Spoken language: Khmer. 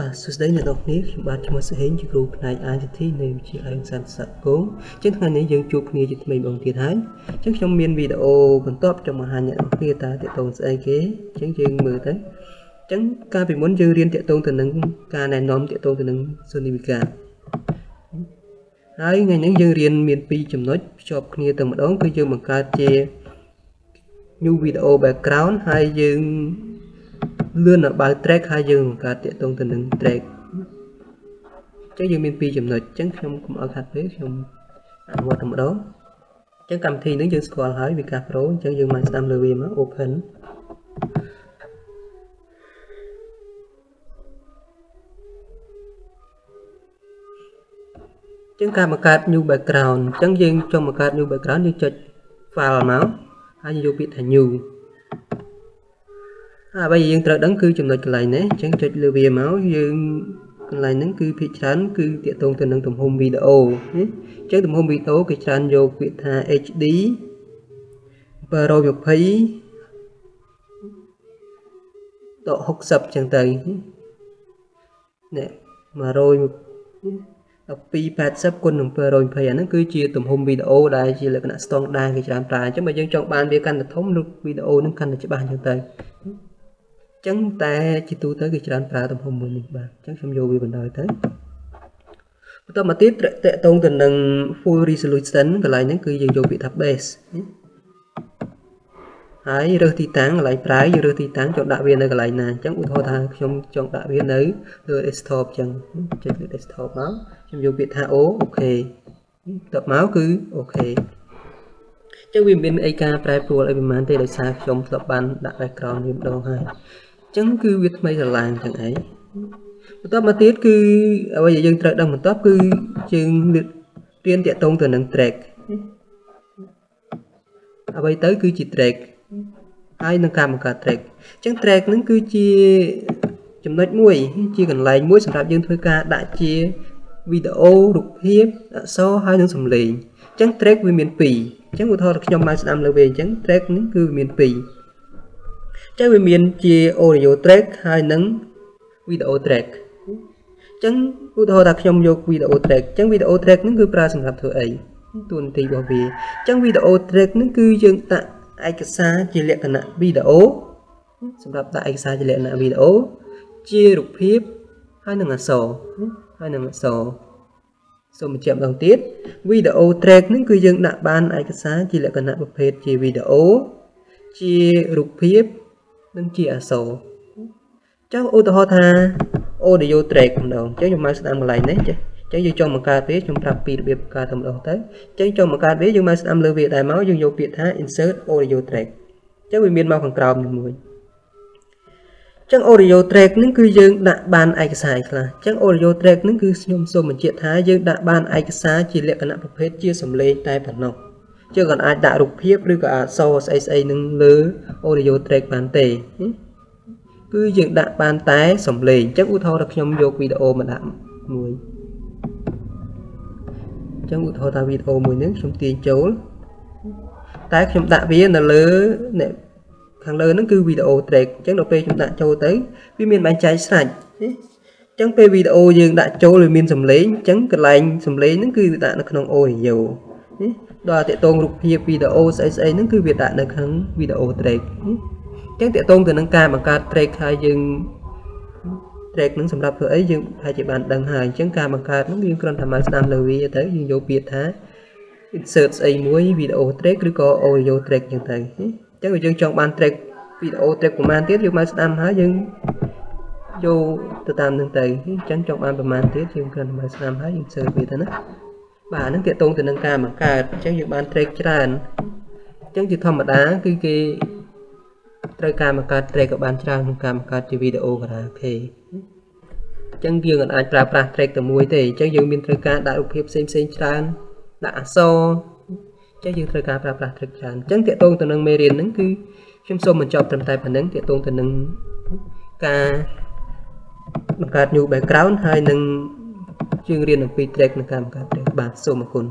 បាទសួស្តីអ្នកនរគ្នាខ្ញុំបាទឈ្មោះសហេងជាគ្រូផ្នែក ICT នៃវិទ្យាល័យសាស្ត្រសាគងអញ្ចឹងថ្ងៃនេះយើងជួបគ្នាជាថ្មីម្ដងទៀតហើយអញ្ចឹងខ្ញុំមានវីដេអូបន្ទាប់ចង់បង្ហាញអ្នកនរគ្នាតើតកតងស្អីគេអញ្ចឹងយើងមើលទៅអញ្ចឹងកាលពីមុនយើងរៀនតកតងទៅនឹងការណែនាំតកតងទៅនឹងសូនីវិកាហើយថ្ងៃនេះយើងរៀនមាន2ចំណុចភ្ជាប់គ្នាទៅម្ដងគឺយើងបង្កើតជា new video background ហើយយើង លឿនបើ track ហើយយើងបង្កើតតាក់ទងទៅនឹង track អញ្ចឹងយើងមានពីរចំណុចអញ្ចឹងខ្ញុំកុំឲ្យខាត់ពេកខ្ញុំអនុវត្តតែម្ដងអញ្ចឹងកម្មវិធីនេះយើងស្គាល់ហើយ Vika Pro អញ្ចឹងយើងមកស្ដាំលើវាមក open ចឹងការបង្កើត new background អញ្ចឹងយើងចង់បង្កើត new background យើងចុច file មកហើយយើងយកពាក្យថា new អ្វីយើងត្រូវដឹងគឺចំណុចកន្លែងនេះអញ្ចឹងចុចលើវាមកយើងកន្លែងហ្នឹងគឺភាគច្រើនគឺតាក់ទងទៅនឹងទំហំវីដេអូអញ្ចឹងទំហំវីដេអូគេច្រើនយកពាក្យថា HD 720ដល់60អញ្ចឹងទៅនេះ100 1280គុណនឹង720អាហ្នឹងគឺជាទំហំវីដេអូដែលជាលក្ខណៈស្តង់ដារគេច្រើនប្រើអញ្ចឹងបើយើងចង់បានវាកាន់តែធំរូបវីដេអូហ្នឹងកាន់តែច្បាស់អញ្ចឹងទៅ ចឹងតែជាទូទៅគេច្រើនប្រើទំហំមួយនេះបាទអញ្ចឹងខ្ញុំយកវាបណ្ដោយទៅបន្តមកទៀតទាក់ទងទៅនឹង full resolution កន្លែងហ្នឹងគឺយើងយកពាក្យថា browse ហើយរើសទីតាំងកន្លែងប្រើយើងរើសទីតាំងចង់ដាក់វានៅកន្លែងណាអញ្ចឹងឧទាហរណ៍ថាខ្ញុំចង់ដាក់វានៅលើ desktop អញ្ចឹងចុចលើ desktop មកខ្ញុំយកពាក្យថាអូ okay តមកគឺ okayចឹងវាមានអីការប្រែប្រួលអីប្រហែលទេដោយសារខ្ញុំធ្លាប់បានដាក់ background វាម្ដងហើយ ចឹងគឺវាថ្មីស្រឡាងចឹងឯងបន្ទាប់មកទៀតគឺអ្វីដែលយើងត្រូវដឹងបន្ទាប់គឺយើងរៀនតាក់ទងទៅនឹង track អ្វីទៅគឺជា track ហើយនឹងការបង្កើត track អញ្ចឹង track ហ្នឹងគឺជាចំណុចមួយ ជាកន្លែងមួយសម្រាប់យើងធ្វើការដាក់ជាវីដេអូរូបភាពអក្សរហើយនឹងសំឡេងអញ្ចឹង track វាមាន2អញ្ចឹងឧទាហរណ៍ខ្ញុំមកស្ដាំលើវាអញ្ចឹង track នេះគឺវាមាន2 ចឹងវាមានជា audio track ហើយនិង video track ចឹងឧទាហរណ៍ថាខ្ញុំយក video track ចឹង video track ហ្នឹងគឺប្រើសម្រាប់ធ្វើអីទួនាទីរបស់វាចឹង video track ហ្នឹងគឺយើងដាក់ឯកសារជាលក្ខណៈ video សម្រាប់ដាក់ឯកសារជាលក្ខណៈ video ជារូបភាពហើយនឹងអក្សរហើយនឹងអក្សរសូមបញ្ជាក់ម្ដងទៀត video track ហ្នឹងគឺយើងដាក់បានឯកសារជាលក្ខណៈប្រភេទជា video ជារូបភាព និងជាអក្សរចុះឧទាហរណ៍ថា audio track ម្ដងអញ្ចឹងខ្ញុំមកស្ដាប់កន្លែងនេះចេះអញ្ចឹងយើងចង់បង្កើតវាខ្ញុំប្រាប់ពីរបៀបបង្កើតតែម្ដងទៅអញ្ចឹងចង់បង្កើតវាយើងមកស្ដាប់លើវាដែរមកយើងយកពាក្យថា insert audio track អញ្ចឹងវាមានមកខាងក្រោមនេះមួយអញ្ចឹង audio track ហ្នឹងគឺយើងដាក់បានឯកសារខ្លះអញ្ចឹង audio track ហ្នឹងគឺខ្ញុំសូមបញ្ជាក់ថាយើងដាក់បានឯកសារជាលក្ខណៈប្រភេទជាសំឡេងតែប៉ុណ្ណោះ ជើងគាត់អាចដាក់រូបភាពឬក៏អក្សរស្អីស្អីនឹងលើ audio track បានទេគឺយើងដាក់បានតែសំឡេងអញ្ចឹងឧទាហរណ៍ថាខ្ញុំយកវីដេអូមកដាក់មួយអញ្ចឹងឧទាហរណ៍ថាវីដេអូមួយនេះខ្ញុំទាញចូលតែខ្ញុំដាក់វានៅលើខាងលើហ្នឹងគឺវីដេអូ track អញ្ចឹងដល់ពេលខ្ញុំដាក់ចូលទៅវាមានបែងចែកស្រេចអញ្ចឹងពេលវីដេអូយើងដាក់ចូលវាមានសំឡេងអញ្ចឹងកន្លែងសំឡេងហ្នឹងគឺដាក់នៅក្នុង audio ដល់តាកតងរូបភាពវីដេអូស្អីស្អីហ្នឹងគឺវាដាក់នៅក្នុងវីដេអូ track អញ្ចឹងតាកតងទៅនឹងការបង្កើត track ហើយយើង track ហ្នឹងសម្រាប់ធ្វើអីយើងថាជាបានដឹងហើយអញ្ចឹងការបង្កើតហ្នឹងយើងគ្រាន់តែមកស្ដាប់លើវាទៅយើងយកពាក្យថា insert ស្អីមួយវីដេអូ track ឬក៏ audio track អញ្ចឹងទៅអញ្ចឹងយើងចង់បាន track វីដេអូ track ប្រហែលទៀតយើងមកស្ដាប់ហើយយើងយកទៅតាមនឹងទៅអញ្ចឹងចង់បានប្រហែលទៀតយើងគ្រាន់តែមកស្ដាប់ហើយយើង insert វាទៅណា បាទហ្នឹងទាក់ទងទៅនឹងការបង្កើតអញ្ចឹងយើងបាន track ច្រើនអញ្ចឹងជាធម្មតា គឺគេត្រូវការបង្កើត track ក៏បានច្រើនក្នុងការបង្កើតជាវីដេអូខារ៉ាអូខេអញ្ចឹងយើងអាចប្រើប្រាស់ track តែមួយទេអញ្ចឹងយើងមានត្រូវការដាក់រូបភាពផ្សេងផ្សេងច្រើនដាក់អក្សរអញ្ចឹងយើងត្រូវការប្រើប្រាស់ track ច្រើនអញ្ចឹងទាក់ទងទៅនឹងមេរៀនហ្នឹងគឺខ្ញុំសូមបញ្ចប់ត្រឹមតែប៉ុណ្្នឹងទាក់ទងទៅនឹងការបង្កើត new background ហើយនឹង យើងរៀនអំពី track នៃការបង្កើត track បាទសូមអរគុណ